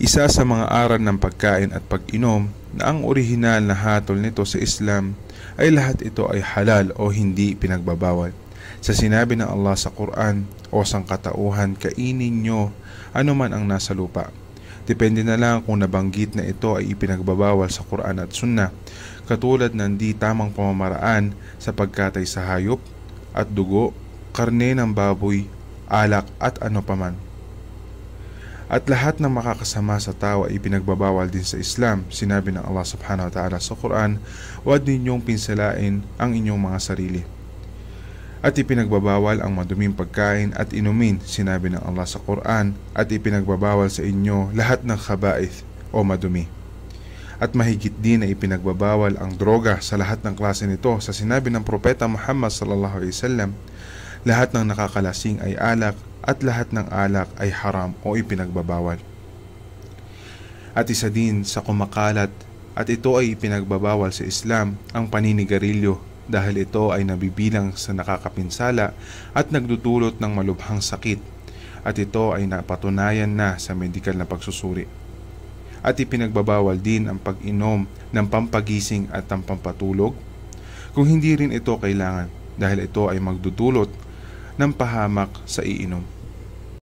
Isa sa mga aral ng pagkain at pag-inom na ang orihinal na hatol nito sa Islam ay lahat ito ay halal o hindi pinagbabawal. Sa sinabi ng Allah sa Quran, o sangkatauhan, kainin nyo ano man ang nasa lupa. Depende na lang kung nabanggit na ito ay ipinagbabawal sa Quran at Sunnah, katulad ng di tamang pamamaraan sa pagkatay sa hayop at dugo, karne ng baboy, alak at ano paman. At lahat ng makakasama sa tao ay pinagbabawal din sa Islam. Sinabi ng Allah subhanahu wa ta'ala sa Quran, huwag ninyong pinsalain ang inyong mga sarili. At ipinagbabawal ang maduming pagkain at inumin, sinabi ng Allah sa Quran, at ipinagbabawal sa inyo lahat ng khaba'ith o madumi. At mahigit din na ipinagbabawal ang droga sa lahat ng klase nito sa sinabi ng Propeta Muhammad sallallahu alaihi wasallam, lahat ng nakakalasing ay alak at lahat ng alak ay haram o ipinagbabawal. At isa din sa kumakalat at ito ay ipinagbabawal sa Islam ang paninigarilyo dahil ito ay nabibilang sa nakakapinsala at nagdudulot ng malubhang sakit at ito ay napatunayan na sa medikal na pagsusuri. At ipinagbabawal din ang pag-inom ng pampagising at ang pampatulog kung hindi rin ito kailangan dahil ito ay magdudulot ng pahamak sa iinom.